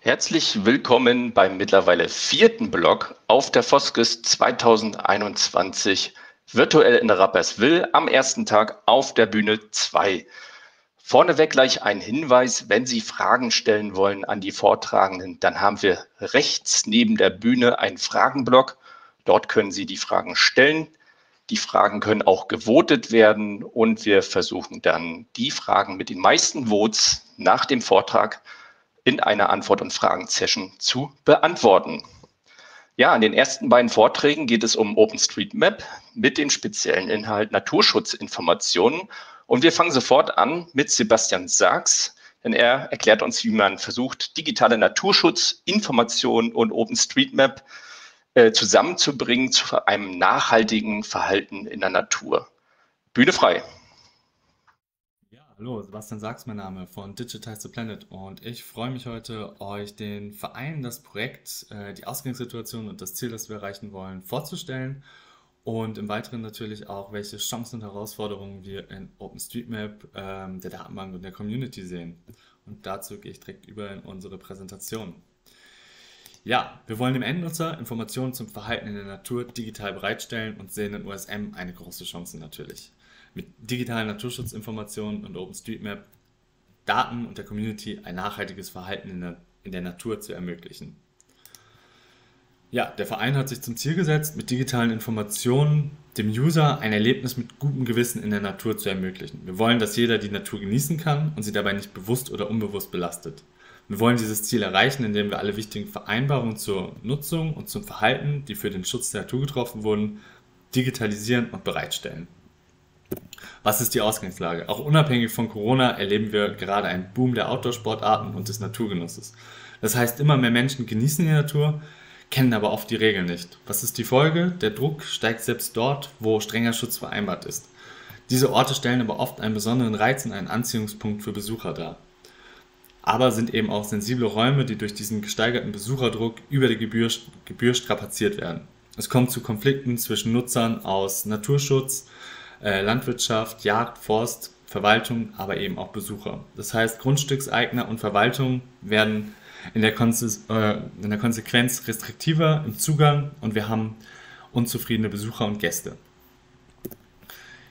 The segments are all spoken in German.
Herzlich willkommen beim mittlerweile vierten Blog auf der Foskes 2021 virtuell in Rapperswil am ersten Tag auf der Bühne 2. Vorneweg gleich ein Hinweis, wenn Sie Fragen stellen wollen an die Vortragenden, dann haben wir rechts neben der Bühne einen Fragenblock. Dort können Sie die Fragen stellen. Die Fragen können auch gewotet werden und wir versuchen dann die Fragen mit den meisten Votes nach dem Vortrag in einer Antwort- und Fragen-Session zu beantworten. Ja, in den ersten beiden Vorträgen geht es um OpenStreetMap mit dem speziellen Inhalt Naturschutzinformationen. Und wir fangen sofort an mit Sebastian Sachs, denn er erklärt uns, wie man versucht, digitale Naturschutzinformationen und OpenStreetMap äh, zusammenzubringen zu einem nachhaltigen Verhalten in der Natur. Bühne frei. Hallo, Sebastian Sachs, mein Name von Digitize the Planet und ich freue mich heute, euch den Verein, das Projekt, äh, die Ausgangssituation und das Ziel, das wir erreichen wollen, vorzustellen und im Weiteren natürlich auch, welche Chancen und Herausforderungen wir in OpenStreetMap, ähm, der Datenbank und der Community sehen. Und dazu gehe ich direkt über in unsere Präsentation. Ja, wir wollen dem Endnutzer Informationen zum Verhalten in der Natur digital bereitstellen und sehen in USM eine große Chance natürlich mit digitalen Naturschutzinformationen und OpenStreetMap Daten und der Community ein nachhaltiges Verhalten in der, in der Natur zu ermöglichen. Ja, der Verein hat sich zum Ziel gesetzt, mit digitalen Informationen dem User ein Erlebnis mit gutem Gewissen in der Natur zu ermöglichen. Wir wollen, dass jeder die Natur genießen kann und sie dabei nicht bewusst oder unbewusst belastet. Wir wollen dieses Ziel erreichen, indem wir alle wichtigen Vereinbarungen zur Nutzung und zum Verhalten, die für den Schutz der Natur getroffen wurden, digitalisieren und bereitstellen. Was ist die Ausgangslage? Auch unabhängig von Corona erleben wir gerade einen Boom der Outdoor-Sportarten und des Naturgenusses. Das heißt, immer mehr Menschen genießen die Natur, kennen aber oft die Regeln nicht. Was ist die Folge? Der Druck steigt selbst dort, wo strenger Schutz vereinbart ist. Diese Orte stellen aber oft einen besonderen Reiz und einen Anziehungspunkt für Besucher dar. Aber sind eben auch sensible Räume, die durch diesen gesteigerten Besucherdruck über die Gebühr, Gebühr strapaziert werden. Es kommt zu Konflikten zwischen Nutzern aus Naturschutz, äh, Landwirtschaft, Jagd, Forst, Verwaltung, aber eben auch Besucher. Das heißt, Grundstückseigner und Verwaltung werden in der, äh, in der Konsequenz restriktiver im Zugang und wir haben unzufriedene Besucher und Gäste.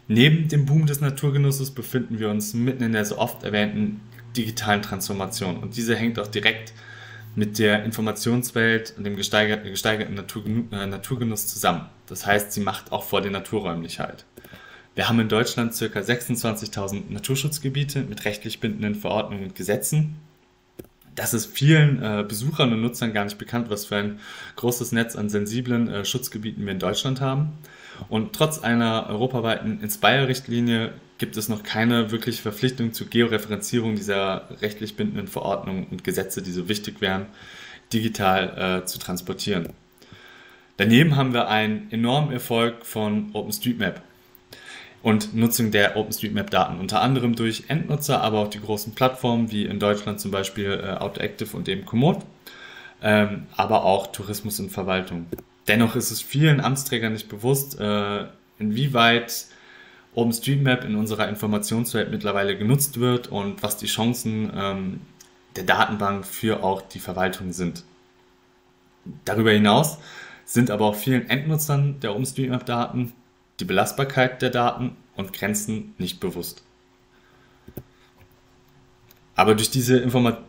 Neben dem Boom des Naturgenusses befinden wir uns mitten in der so oft erwähnten digitalen Transformation und diese hängt auch direkt mit der Informationswelt und dem gesteigerten, gesteigerten äh, Naturgenuss zusammen. Das heißt, sie macht auch vor den Naturräumen nicht halt. Wir haben in Deutschland ca. 26.000 Naturschutzgebiete mit rechtlich bindenden Verordnungen und Gesetzen. Das ist vielen äh, Besuchern und Nutzern gar nicht bekannt, was für ein großes Netz an sensiblen äh, Schutzgebieten wir in Deutschland haben. Und trotz einer europaweiten Inspire-Richtlinie gibt es noch keine wirkliche Verpflichtung zur Georeferenzierung dieser rechtlich bindenden Verordnungen und Gesetze, die so wichtig wären, digital äh, zu transportieren. Daneben haben wir einen enormen Erfolg von OpenStreetMap und Nutzung der OpenStreetMap-Daten, unter anderem durch Endnutzer, aber auch die großen Plattformen wie in Deutschland zum Beispiel äh, Autoactive und eben Komoot, ähm, aber auch Tourismus und Verwaltung. Dennoch ist es vielen Amtsträgern nicht bewusst, äh, inwieweit OpenStreetMap in unserer Informationswelt mittlerweile genutzt wird und was die Chancen ähm, der Datenbank für auch die Verwaltung sind. Darüber hinaus sind aber auch vielen Endnutzern der OpenStreetMap-Daten die Belastbarkeit der Daten und Grenzen nicht bewusst. Aber durch diese, Informa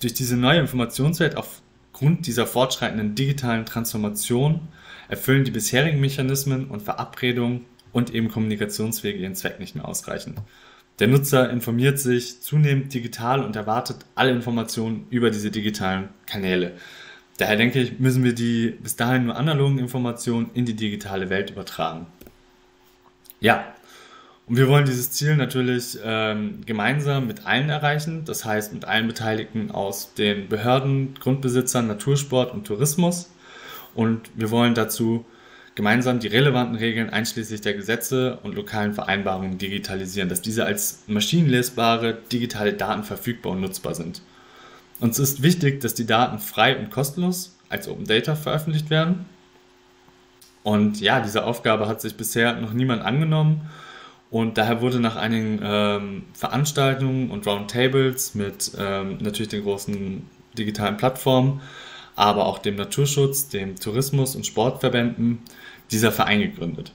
durch diese neue Informationswelt aufgrund dieser fortschreitenden digitalen Transformation erfüllen die bisherigen Mechanismen und Verabredungen und eben Kommunikationswege ihren Zweck nicht mehr ausreichend. Der Nutzer informiert sich zunehmend digital und erwartet alle Informationen über diese digitalen Kanäle. Daher denke ich, müssen wir die bis dahin nur analogen Informationen in die digitale Welt übertragen. Ja, und wir wollen dieses Ziel natürlich ähm, gemeinsam mit allen erreichen, das heißt mit allen Beteiligten aus den Behörden, Grundbesitzern, Natursport und Tourismus. Und wir wollen dazu gemeinsam die relevanten Regeln einschließlich der Gesetze und lokalen Vereinbarungen digitalisieren, dass diese als maschinenlesbare digitale Daten verfügbar und nutzbar sind. Uns ist wichtig, dass die Daten frei und kostenlos als Open Data veröffentlicht werden Und ja, diese Aufgabe hat sich bisher noch niemand angenommen. Und daher wurde nach einigen ähm, Veranstaltungen und Roundtables mit ähm, natürlich den großen digitalen Plattformen, aber auch dem Naturschutz, dem Tourismus und Sportverbänden dieser Verein gegründet.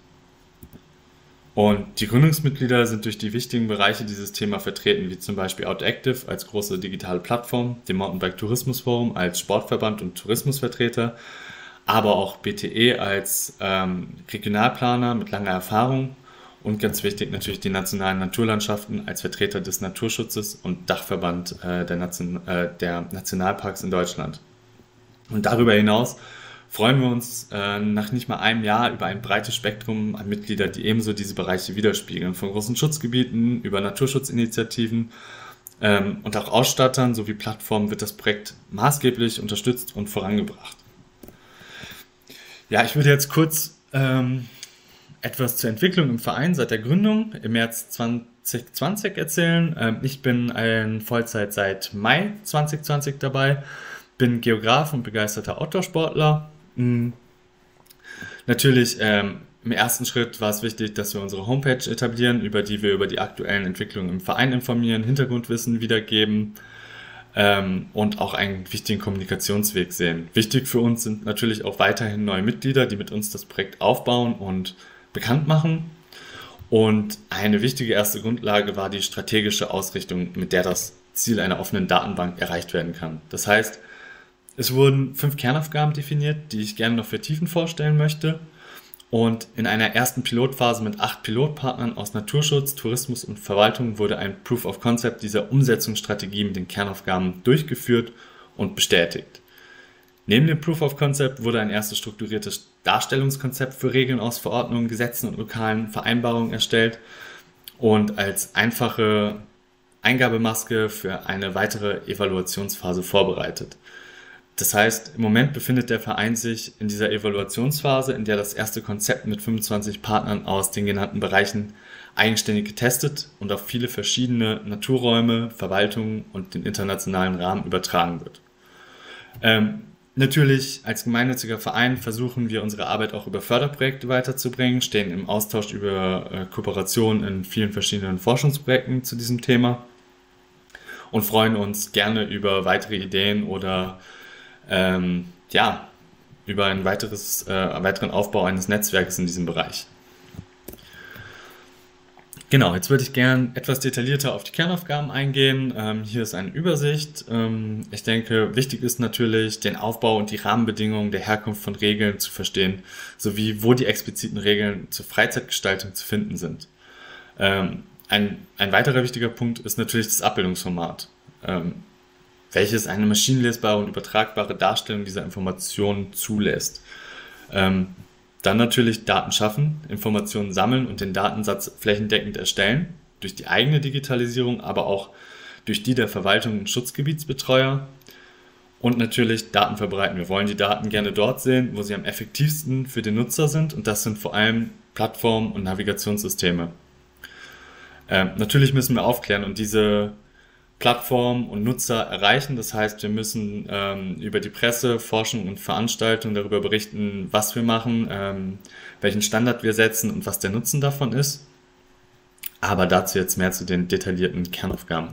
Und die Gründungsmitglieder sind durch die wichtigen Bereiche dieses Thema vertreten, wie zum Beispiel OutActive als große digitale Plattform, dem Mountainbike Tourismus Forum als Sportverband und Tourismusvertreter, aber auch BTE als ähm, Regionalplaner mit langer Erfahrung und ganz wichtig natürlich die nationalen Naturlandschaften als Vertreter des Naturschutzes und Dachverband äh, der, Nation, äh, der Nationalparks in Deutschland. Und darüber hinaus freuen wir uns äh, nach nicht mal einem Jahr über ein breites Spektrum an Mitgliedern, die ebenso diese Bereiche widerspiegeln, von großen Schutzgebieten über Naturschutzinitiativen ähm, und auch Ausstattern sowie Plattformen wird das Projekt maßgeblich unterstützt und vorangebracht. Ja, ich würde jetzt kurz ähm, etwas zur Entwicklung im Verein seit der Gründung im März 2020 erzählen. Ähm, ich bin in Vollzeit seit Mai 2020 dabei, bin Geograf und begeisterter Outdoor-Sportler Mhm. Natürlich, ähm, im ersten Schritt war es wichtig, dass wir unsere Homepage etablieren, über die wir über die aktuellen Entwicklungen im Verein informieren, Hintergrundwissen wiedergeben ähm, und auch einen wichtigen Kommunikationsweg sehen. Wichtig für uns sind natürlich auch weiterhin neue Mitglieder, die mit uns das Projekt aufbauen und bekannt machen. Und eine wichtige erste Grundlage war die strategische Ausrichtung, mit der das Ziel einer offenen Datenbank erreicht werden kann. Das heißt, es wurden fünf Kernaufgaben definiert, die ich gerne noch vertiefen vorstellen möchte. Und in einer ersten Pilotphase mit acht Pilotpartnern aus Naturschutz, Tourismus und Verwaltung wurde ein Proof of Concept dieser Umsetzungsstrategie mit den Kernaufgaben durchgeführt und bestätigt. Neben dem Proof of Concept wurde ein erstes strukturiertes Darstellungskonzept für Regeln aus Verordnungen, Gesetzen und lokalen Vereinbarungen erstellt und als einfache Eingabemaske für eine weitere Evaluationsphase vorbereitet. Das heißt, im Moment befindet der Verein sich in dieser Evaluationsphase, in der das erste Konzept mit 25 Partnern aus den genannten Bereichen eigenständig getestet und auf viele verschiedene Naturräume, Verwaltungen und den internationalen Rahmen übertragen wird. Ähm, natürlich, als gemeinnütziger Verein versuchen wir unsere Arbeit auch über Förderprojekte weiterzubringen, stehen im Austausch über äh, Kooperationen in vielen verschiedenen Forschungsprojekten zu diesem Thema und freuen uns gerne über weitere Ideen oder ähm, ja, über einen weiteres, äh, weiteren Aufbau eines Netzwerks in diesem Bereich. Genau, jetzt würde ich gern etwas detaillierter auf die Kernaufgaben eingehen. Ähm, hier ist eine Übersicht. Ähm, ich denke, wichtig ist natürlich, den Aufbau und die Rahmenbedingungen der Herkunft von Regeln zu verstehen, sowie wo die expliziten Regeln zur Freizeitgestaltung zu finden sind. Ähm, ein, ein weiterer wichtiger Punkt ist natürlich das Abbildungsformat. Welches eine maschinenlesbare und übertragbare Darstellung dieser Informationen zulässt. Ähm, dann natürlich Daten schaffen, Informationen sammeln und den Datensatz flächendeckend erstellen, durch die eigene Digitalisierung, aber auch durch die der Verwaltung und Schutzgebietsbetreuer. Und natürlich Daten verbreiten. Wir wollen die Daten gerne dort sehen, wo sie am effektivsten für den Nutzer sind und das sind vor allem Plattformen und Navigationssysteme. Ähm, natürlich müssen wir aufklären und diese Plattformen und Nutzer erreichen. Das heißt, wir müssen ähm, über die Presse, Forschung und Veranstaltungen darüber berichten, was wir machen, ähm, welchen Standard wir setzen und was der Nutzen davon ist. Aber dazu jetzt mehr zu den detaillierten Kernaufgaben.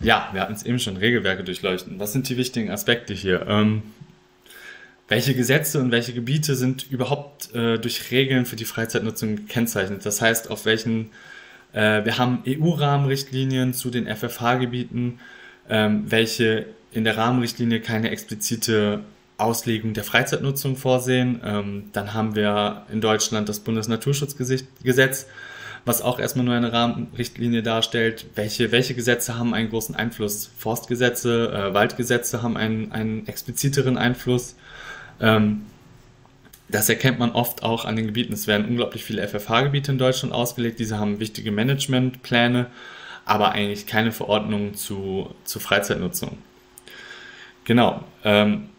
Ja, wir hatten es eben schon, Regelwerke durchleuchten. Was sind die wichtigen Aspekte hier? Ähm, welche Gesetze und welche Gebiete sind überhaupt äh, durch Regeln für die Freizeitnutzung gekennzeichnet? Das heißt, auf welchen wir haben EU-Rahmenrichtlinien zu den FFH-Gebieten, ähm, welche in der Rahmenrichtlinie keine explizite Auslegung der Freizeitnutzung vorsehen. Ähm, dann haben wir in Deutschland das Bundesnaturschutzgesetz, was auch erstmal nur eine Rahmenrichtlinie darstellt. Welche, welche Gesetze haben einen großen Einfluss? Forstgesetze, äh, Waldgesetze haben einen, einen expliziteren Einfluss. Ähm, das erkennt man oft auch an den Gebieten. Es werden unglaublich viele FFH-Gebiete in Deutschland ausgelegt. Diese haben wichtige Managementpläne, aber eigentlich keine Verordnungen zu, zu Freizeitnutzung. Genau. Ähm,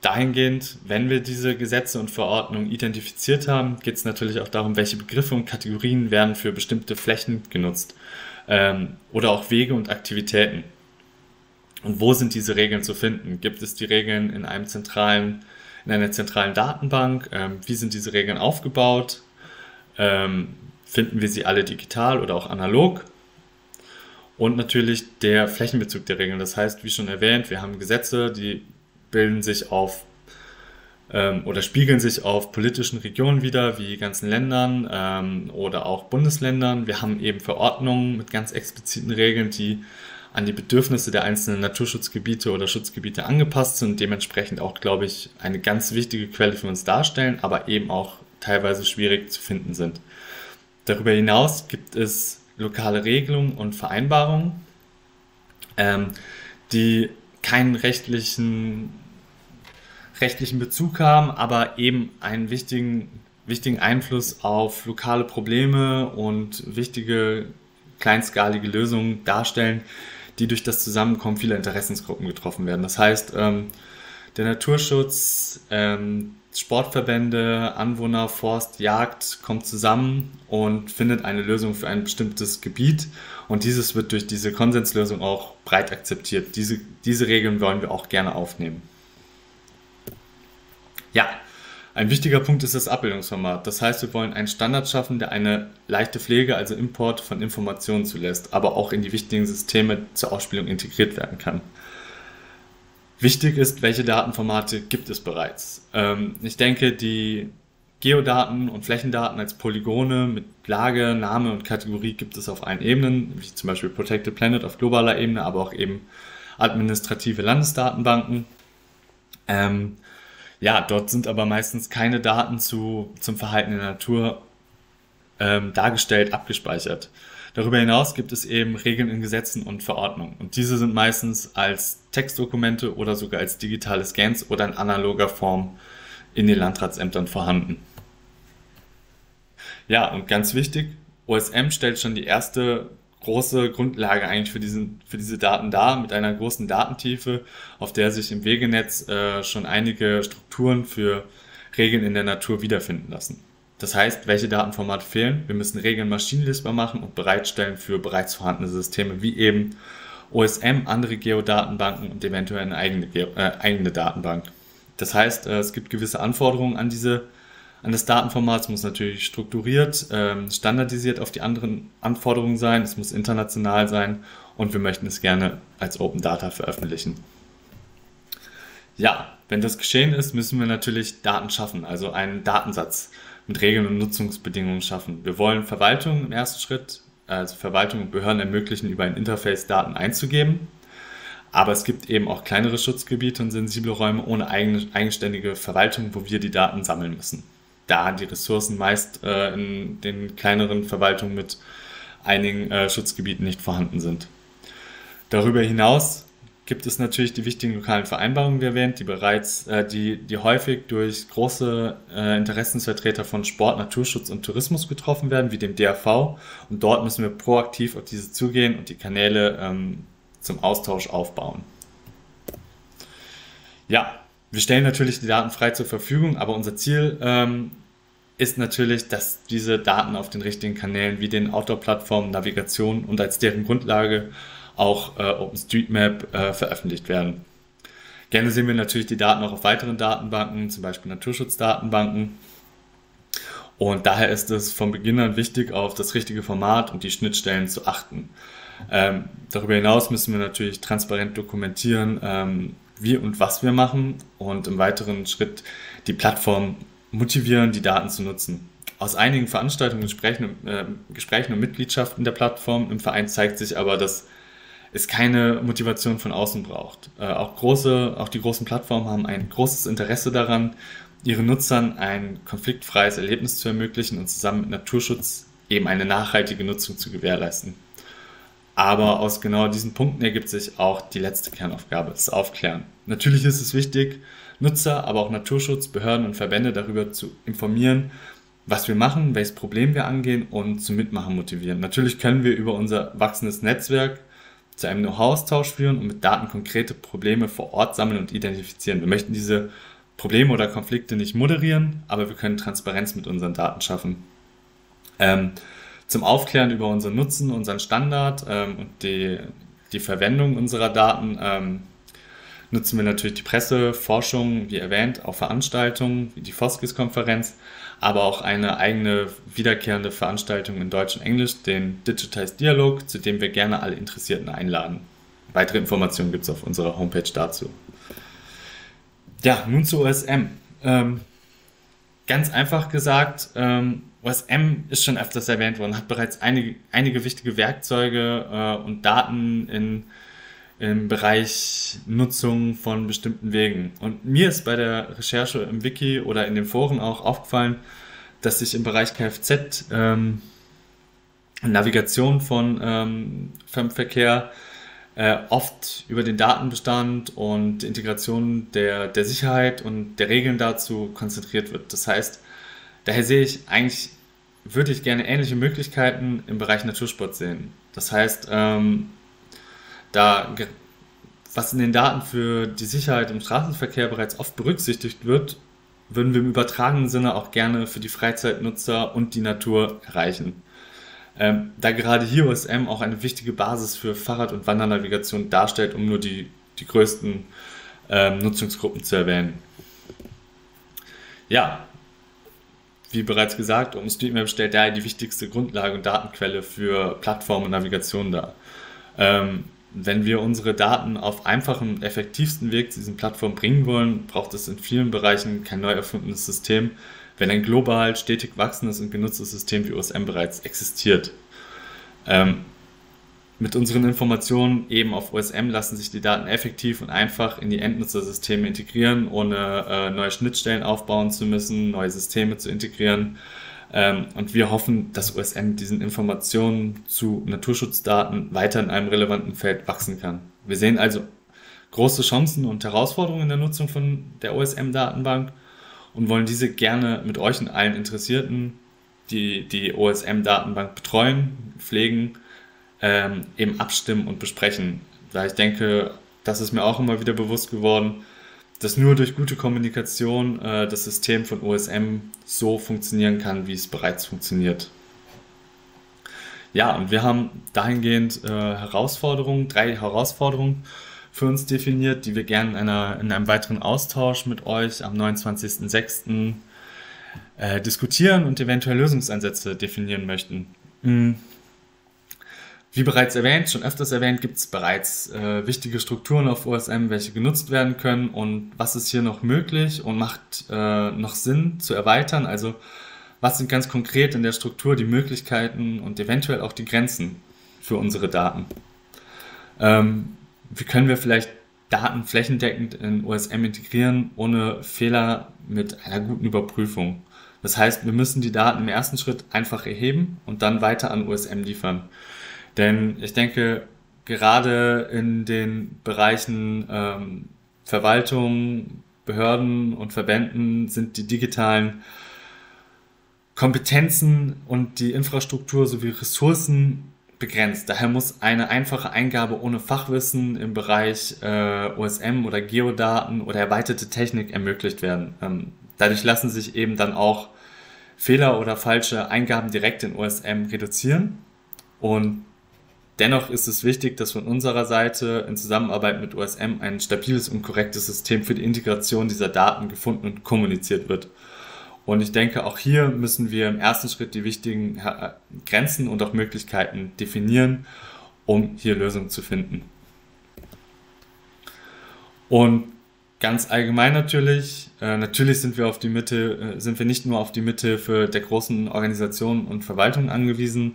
dahingehend, wenn wir diese Gesetze und Verordnungen identifiziert haben, geht es natürlich auch darum, welche Begriffe und Kategorien werden für bestimmte Flächen genutzt ähm, oder auch Wege und Aktivitäten. Und wo sind diese Regeln zu finden? Gibt es die Regeln in einem zentralen in einer zentralen Datenbank? Ähm, wie sind diese Regeln aufgebaut? Ähm, finden wir sie alle digital oder auch analog? Und natürlich der Flächenbezug der Regeln. Das heißt, wie schon erwähnt, wir haben Gesetze, die bilden sich auf ähm, oder spiegeln sich auf politischen Regionen wieder, wie ganzen Ländern ähm, oder auch Bundesländern. Wir haben eben Verordnungen mit ganz expliziten Regeln, die an die Bedürfnisse der einzelnen Naturschutzgebiete oder Schutzgebiete angepasst sind, dementsprechend auch, glaube ich, eine ganz wichtige Quelle für uns darstellen, aber eben auch teilweise schwierig zu finden sind. Darüber hinaus gibt es lokale Regelungen und Vereinbarungen, ähm, die keinen rechtlichen, rechtlichen Bezug haben, aber eben einen wichtigen, wichtigen Einfluss auf lokale Probleme und wichtige kleinskalige Lösungen darstellen, die durch das Zusammenkommen vieler Interessensgruppen getroffen werden. Das heißt, ähm, der Naturschutz, ähm, Sportverbände, Anwohner, Forst, Jagd kommt zusammen und findet eine Lösung für ein bestimmtes Gebiet. Und dieses wird durch diese Konsenslösung auch breit akzeptiert. Diese, diese Regeln wollen wir auch gerne aufnehmen. Ja, ein wichtiger Punkt ist das Abbildungsformat. Das heißt, wir wollen einen Standard schaffen, der eine leichte Pflege, also Import von Informationen zulässt, aber auch in die wichtigen Systeme zur Ausspielung integriert werden kann. Wichtig ist, welche Datenformate gibt es bereits. Ähm, ich denke, die Geodaten und Flächendaten als Polygone mit Lage, Name und Kategorie gibt es auf allen Ebenen, wie zum Beispiel Protected Planet auf globaler Ebene, aber auch eben administrative Landesdatenbanken. Ähm, ja, dort sind aber meistens keine Daten zu, zum Verhalten in der Natur ähm, dargestellt, abgespeichert. Darüber hinaus gibt es eben Regeln in Gesetzen und Verordnungen. Und diese sind meistens als Textdokumente oder sogar als digitale Scans oder in analoger Form in den Landratsämtern vorhanden. Ja, und ganz wichtig, OSM stellt schon die erste große Grundlage eigentlich für, diesen, für diese Daten dar, mit einer großen Datentiefe, auf der sich im Wegenetz äh, schon einige Strukturen für Regeln in der Natur wiederfinden lassen. Das heißt, welche Datenformate fehlen? Wir müssen Regeln maschinenlesbar machen und bereitstellen für bereits vorhandene Systeme wie eben OSM, andere Geodatenbanken und eventuell eine eigene, äh, eigene Datenbank. Das heißt, äh, es gibt gewisse Anforderungen an diese an das Datenformat. Es muss natürlich strukturiert, ähm, standardisiert auf die anderen Anforderungen sein. Es muss international sein und wir möchten es gerne als Open Data veröffentlichen. Ja, wenn das geschehen ist, müssen wir natürlich Daten schaffen, also einen Datensatz mit Regeln und Nutzungsbedingungen schaffen. Wir wollen Verwaltung im ersten Schritt, also Verwaltung und Behörden ermöglichen, über ein Interface Daten einzugeben. Aber es gibt eben auch kleinere Schutzgebiete und sensible Räume ohne eigene, eigenständige Verwaltung, wo wir die Daten sammeln müssen da die Ressourcen meist äh, in den kleineren Verwaltungen mit einigen äh, Schutzgebieten nicht vorhanden sind. Darüber hinaus gibt es natürlich die wichtigen lokalen Vereinbarungen, wie erwähnt, die bereits, äh, die, die häufig durch große äh, Interessensvertreter von Sport, Naturschutz und Tourismus getroffen werden, wie dem DAV. Und dort müssen wir proaktiv auf diese zugehen und die Kanäle ähm, zum Austausch aufbauen. Ja, wir stellen natürlich die Daten frei zur Verfügung, aber unser Ziel ähm, ist natürlich, dass diese Daten auf den richtigen Kanälen wie den Outdoor-Plattformen, Navigation und als deren Grundlage auch äh, OpenStreetMap äh, veröffentlicht werden. Gerne sehen wir natürlich die Daten auch auf weiteren Datenbanken, zum Beispiel Naturschutzdatenbanken. Und daher ist es von Beginn an wichtig, auf das richtige Format und die Schnittstellen zu achten. Ähm, darüber hinaus müssen wir natürlich transparent dokumentieren, ähm, wie und was wir machen und im weiteren Schritt die Plattform motivieren, die Daten zu nutzen. Aus einigen Veranstaltungen, Gesprächen, äh, Gesprächen und Mitgliedschaften der Plattform im Verein zeigt sich aber, dass es keine Motivation von außen braucht. Äh, auch, große, auch die großen Plattformen haben ein großes Interesse daran, ihren Nutzern ein konfliktfreies Erlebnis zu ermöglichen und zusammen mit Naturschutz eben eine nachhaltige Nutzung zu gewährleisten. Aber aus genau diesen Punkten ergibt sich auch die letzte Kernaufgabe, das Aufklären. Natürlich ist es wichtig, Nutzer, aber auch Naturschutz, Behörden und Verbände darüber zu informieren, was wir machen, welches Problem wir angehen und zum Mitmachen motivieren. Natürlich können wir über unser wachsendes Netzwerk zu einem Know-how-Austausch führen und mit Daten konkrete Probleme vor Ort sammeln und identifizieren. Wir möchten diese Probleme oder Konflikte nicht moderieren, aber wir können Transparenz mit unseren Daten schaffen. Ähm, zum Aufklären über unseren Nutzen, unseren Standard ähm, und die, die Verwendung unserer Daten ähm, nutzen wir natürlich die Presse, Forschung, wie erwähnt, auch Veranstaltungen wie die Foskis-Konferenz, aber auch eine eigene wiederkehrende Veranstaltung in Deutsch und Englisch, den Digitized Dialog, zu dem wir gerne alle Interessierten einladen. Weitere Informationen gibt es auf unserer Homepage dazu. Ja, nun zu OSM. Ähm, ganz einfach gesagt, ähm, OSM ist schon öfters erwähnt worden, hat bereits einige, einige wichtige Werkzeuge äh, und Daten in, im Bereich Nutzung von bestimmten Wegen. Und mir ist bei der Recherche im Wiki oder in den Foren auch aufgefallen, dass sich im Bereich Kfz ähm, Navigation von ähm, Fremdverkehr äh, oft über den Datenbestand und Integration der, der Sicherheit und der Regeln dazu konzentriert wird. Das heißt, daher sehe ich eigentlich, würde ich gerne ähnliche Möglichkeiten im Bereich Natursport sehen. Das heißt, ähm, da was in den Daten für die Sicherheit im Straßenverkehr bereits oft berücksichtigt wird, würden wir im übertragenen Sinne auch gerne für die Freizeitnutzer und die Natur erreichen. Ähm, da gerade hier OSM auch eine wichtige Basis für Fahrrad- und Wandernavigation darstellt, um nur die, die größten ähm, Nutzungsgruppen zu erwähnen. Ja, wie bereits gesagt, OpenStreetMap stellt daher die wichtigste Grundlage und Datenquelle für Plattform und Navigation dar. Ähm, wenn wir unsere Daten auf einfachen, effektivsten Weg zu diesen Plattformen bringen wollen, braucht es in vielen Bereichen kein neu erfundenes System, wenn ein global stetig wachsendes und genutztes System wie OSM bereits existiert. Ähm, mit unseren Informationen eben auf OSM lassen sich die Daten effektiv und einfach in die Endnutzersysteme integrieren, ohne äh, neue Schnittstellen aufbauen zu müssen, neue Systeme zu integrieren. Ähm, und wir hoffen, dass OSM mit diesen Informationen zu Naturschutzdaten weiter in einem relevanten Feld wachsen kann. Wir sehen also große Chancen und Herausforderungen in der Nutzung von der OSM-Datenbank und wollen diese gerne mit euch und allen Interessierten, die die OSM-Datenbank betreuen, pflegen, ähm, eben abstimmen und besprechen. Da ich denke, das ist mir auch immer wieder bewusst geworden, dass nur durch gute Kommunikation äh, das System von OSM so funktionieren kann, wie es bereits funktioniert. Ja, und wir haben dahingehend äh, Herausforderungen, drei Herausforderungen für uns definiert, die wir gerne in, einer, in einem weiteren Austausch mit euch am 29.06. Äh, diskutieren und eventuell Lösungsansätze definieren möchten. Mhm. Wie bereits erwähnt, schon öfters erwähnt, gibt es bereits äh, wichtige Strukturen auf OSM, welche genutzt werden können und was ist hier noch möglich und macht äh, noch Sinn zu erweitern. Also was sind ganz konkret in der Struktur die Möglichkeiten und eventuell auch die Grenzen für unsere Daten. Ähm, wie können wir vielleicht Daten flächendeckend in OSM integrieren, ohne Fehler mit einer guten Überprüfung. Das heißt, wir müssen die Daten im ersten Schritt einfach erheben und dann weiter an OSM liefern. Denn ich denke, gerade in den Bereichen ähm, Verwaltung, Behörden und Verbänden sind die digitalen Kompetenzen und die Infrastruktur sowie Ressourcen begrenzt. Daher muss eine einfache Eingabe ohne Fachwissen im Bereich äh, OSM oder Geodaten oder erweiterte Technik ermöglicht werden. Ähm, dadurch lassen sich eben dann auch Fehler oder falsche Eingaben direkt in OSM reduzieren. Und dennoch ist es wichtig, dass von unserer Seite in Zusammenarbeit mit OSM ein stabiles und korrektes System für die Integration dieser Daten gefunden und kommuniziert wird. Und ich denke, auch hier müssen wir im ersten Schritt die wichtigen äh, Grenzen und auch Möglichkeiten definieren, um hier Lösungen zu finden. Und ganz allgemein natürlich, äh, natürlich sind wir auf die Mitte, äh, sind wir nicht nur auf die Mithilfe der großen Organisationen und Verwaltungen angewiesen,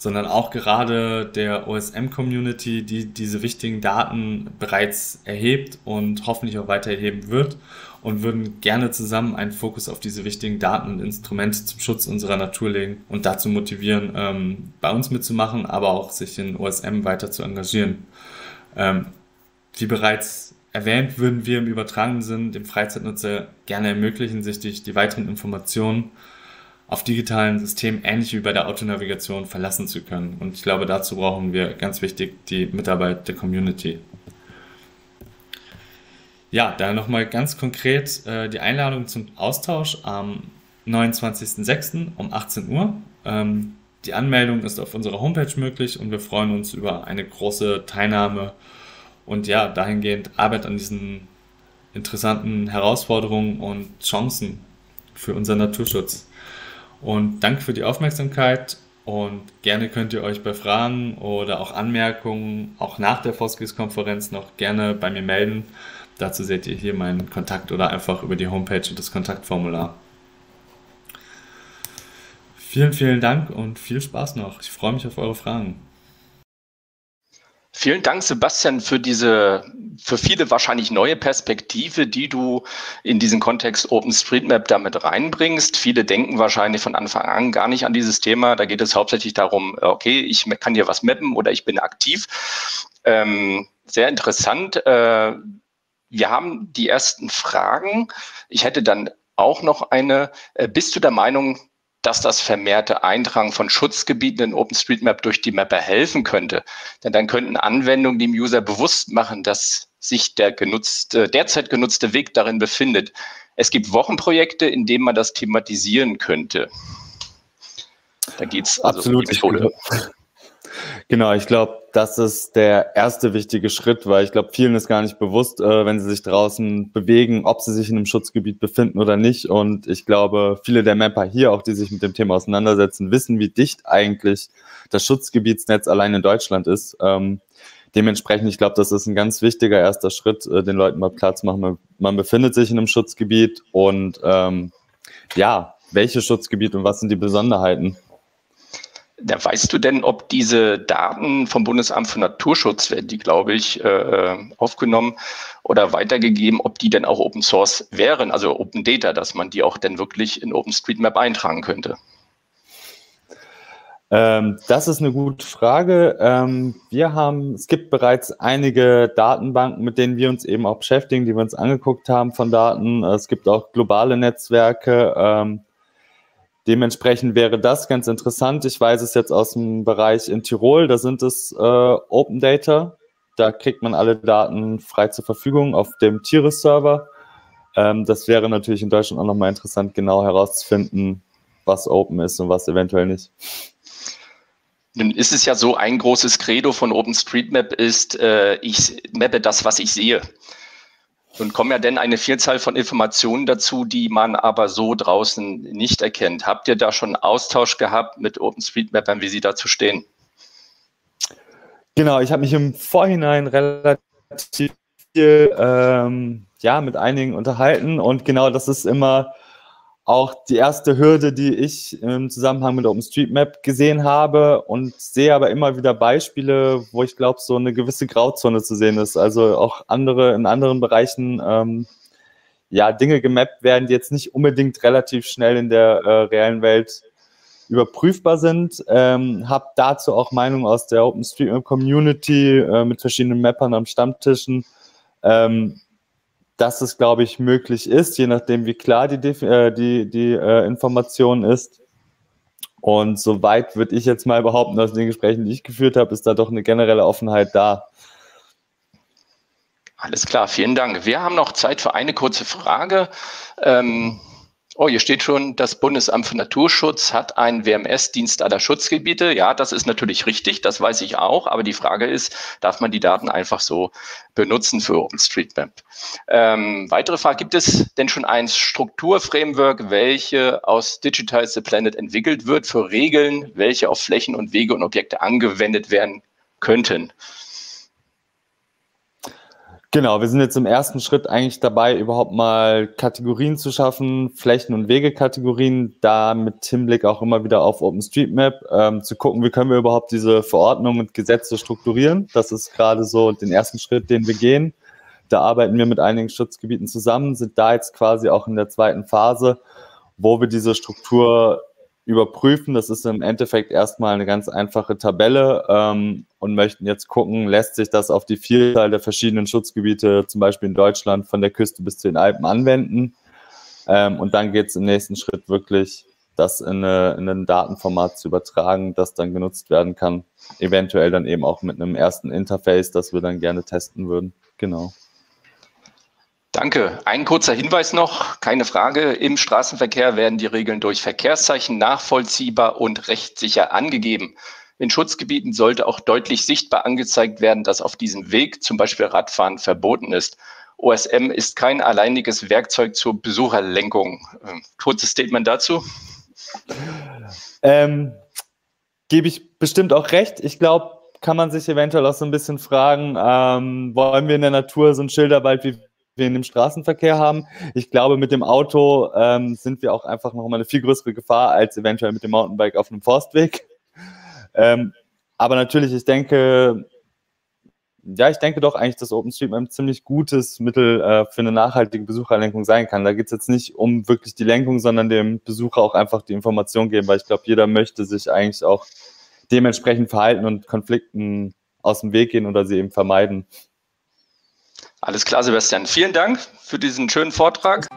sondern auch gerade der OSM-Community, die diese wichtigen Daten bereits erhebt und hoffentlich auch weiter erheben wird und würden gerne zusammen einen Fokus auf diese wichtigen Daten und Instrumente zum Schutz unserer Natur legen und dazu motivieren, ähm, bei uns mitzumachen, aber auch sich in OSM weiter zu engagieren. Ähm, wie bereits erwähnt, würden wir im übertragenen Sinn dem Freizeitnutzer gerne ermöglichen, sich die, die weiteren Informationen auf digitalen Systemen ähnlich wie bei der Autonavigation verlassen zu können. Und ich glaube, dazu brauchen wir ganz wichtig die Mitarbeit der Community. Ja, da nochmal ganz konkret äh, die Einladung zum Austausch am 29.06. um 18 Uhr. Ähm, die Anmeldung ist auf unserer Homepage möglich und wir freuen uns über eine große Teilnahme Und ja, dahingehend Arbeit an diesen interessanten Herausforderungen und Chancen für unseren Naturschutz. Und danke für die Aufmerksamkeit und gerne könnt ihr euch bei Fragen oder auch Anmerkungen auch nach der Foskis-Konferenz noch gerne bei mir melden. Dazu seht ihr hier meinen Kontakt oder einfach über die Homepage und das Kontaktformular. Vielen, vielen Dank und viel Spaß noch. Ich freue mich auf eure Fragen. Vielen Dank, Sebastian, für diese für viele wahrscheinlich neue Perspektive, die du in diesen Kontext OpenStreetMap damit reinbringst. Viele denken wahrscheinlich von Anfang an gar nicht an dieses Thema. Da geht es hauptsächlich darum, okay, ich kann hier was mappen oder ich bin aktiv. Ähm, sehr interessant. Äh, wir haben die ersten Fragen. Ich hätte dann auch noch eine. Äh, bist du der Meinung, dass das vermehrte Eintragen von Schutzgebieten in OpenStreetMap durch die Mapper helfen könnte. Denn dann könnten Anwendungen dem User bewusst machen, dass sich der genutzte, derzeit genutzte Weg darin befindet. Es gibt Wochenprojekte, in denen man das thematisieren könnte. Da geht es also Absolut. um die Methode. Genau, ich glaube, das ist der erste wichtige Schritt, weil ich glaube, vielen ist gar nicht bewusst, äh, wenn sie sich draußen bewegen, ob sie sich in einem Schutzgebiet befinden oder nicht. Und ich glaube, viele der Mapper hier, auch die sich mit dem Thema auseinandersetzen, wissen, wie dicht eigentlich das Schutzgebietsnetz allein in Deutschland ist. Ähm, dementsprechend, ich glaube, das ist ein ganz wichtiger erster Schritt, äh, den Leuten mal Platz machen. Man, befindet sich in einem Schutzgebiet und ähm, ja, welches Schutzgebiet und was sind die Besonderheiten? Da weißt du denn, ob diese Daten vom Bundesamt für Naturschutz werden die, glaube ich, äh, aufgenommen oder weitergegeben, ob die denn auch Open Source wären, also Open Data, dass man die auch dann wirklich in OpenStreetMap eintragen könnte? Ähm, das ist eine gute Frage. Ähm, wir haben, es gibt bereits einige Datenbanken, mit denen wir uns eben auch beschäftigen, die wir uns angeguckt haben von Daten. Es gibt auch globale Netzwerke. Ähm, Dementsprechend wäre das ganz interessant. Ich weiß es jetzt aus dem Bereich in Tirol, da sind es äh, Open Data. Da kriegt man alle Daten frei zur Verfügung auf dem Tires-Server. Ähm, das wäre natürlich in Deutschland auch nochmal interessant, genau herauszufinden, was Open ist und was eventuell nicht. Nun ist es ja so, ein großes Credo von OpenStreetMap ist, äh, ich mappe das, was ich sehe. Nun kommen ja denn eine Vielzahl von Informationen dazu, die man aber so draußen nicht erkennt. Habt ihr da schon Austausch gehabt mit OpenStreetMapern, wie sie dazu stehen? Genau, ich habe mich im Vorhinein relativ viel ähm, ja, mit einigen unterhalten und genau das ist immer auch die erste Hürde, die ich im Zusammenhang mit OpenStreetMap gesehen habe und sehe aber immer wieder Beispiele, wo ich glaube, so eine gewisse Grauzone zu sehen ist. Also auch andere in anderen Bereichen ähm, ja Dinge gemappt werden, die jetzt nicht unbedingt relativ schnell in der äh, reellen Welt überprüfbar sind. Ähm, habe dazu auch Meinungen aus der OpenStreetMap Community äh, mit verschiedenen Mappern am Stammtischen. Ähm, dass es, glaube ich, möglich ist, je nachdem, wie klar die, äh, die, die äh, Information ist. Und soweit würde ich jetzt mal behaupten, aus den Gesprächen, die ich geführt habe, ist da doch eine generelle Offenheit da. Alles klar, vielen Dank. Wir haben noch Zeit für eine kurze Frage. Ähm, Oh, hier steht schon, das Bundesamt für Naturschutz hat einen WMS-Dienst aller Schutzgebiete. Ja, das ist natürlich richtig, das weiß ich auch. Aber die Frage ist, darf man die Daten einfach so benutzen für OpenStreetMap? Ähm, weitere Frage, gibt es denn schon ein Strukturframework, welche aus Digitize the Planet entwickelt wird für Regeln, welche auf Flächen und Wege und Objekte angewendet werden könnten? Genau, wir sind jetzt im ersten Schritt eigentlich dabei, überhaupt mal Kategorien zu schaffen, Flächen- und Wegekategorien, da mit Hinblick auch immer wieder auf OpenStreetMap, ähm, zu gucken, wie können wir überhaupt diese Verordnungen und Gesetze strukturieren. Das ist gerade so den ersten Schritt, den wir gehen. Da arbeiten wir mit einigen Schutzgebieten zusammen, sind da jetzt quasi auch in der zweiten Phase, wo wir diese Struktur überprüfen. Das ist im Endeffekt erstmal eine ganz einfache Tabelle ähm, und möchten jetzt gucken, lässt sich das auf die Vielzahl der verschiedenen Schutzgebiete, zum Beispiel in Deutschland, von der Küste bis zu den Alpen anwenden. Ähm, und dann geht es im nächsten Schritt wirklich, das in, eine, in ein Datenformat zu übertragen, das dann genutzt werden kann. Eventuell dann eben auch mit einem ersten Interface, das wir dann gerne testen würden. Genau. Danke. Ein kurzer Hinweis noch, keine Frage. Im Straßenverkehr werden die Regeln durch Verkehrszeichen nachvollziehbar und rechtssicher angegeben. In Schutzgebieten sollte auch deutlich sichtbar angezeigt werden, dass auf diesem Weg zum Beispiel Radfahren verboten ist. OSM ist kein alleiniges Werkzeug zur Besucherlenkung. Ähm, kurzes Statement dazu. Ähm, Gebe ich bestimmt auch recht. Ich glaube, kann man sich eventuell auch so ein bisschen fragen, ähm, wollen wir in der Natur so einen Schilderwald wie wir in dem Straßenverkehr haben? Ich glaube, mit dem Auto ähm, sind wir auch einfach nochmal eine viel größere Gefahr als eventuell mit dem Mountainbike auf einem Forstweg. Ähm, aber natürlich, ich denke, ja, ich denke doch eigentlich, dass OpenStreetMap ein ziemlich gutes Mittel äh, für eine nachhaltige Besucherlenkung sein kann. Da geht es jetzt nicht um wirklich die Lenkung, sondern dem Besucher auch einfach die Information geben, weil ich glaube, jeder möchte sich eigentlich auch dementsprechend verhalten und Konflikten aus dem Weg gehen oder sie eben vermeiden. Alles klar, Sebastian. Vielen Dank für diesen schönen Vortrag.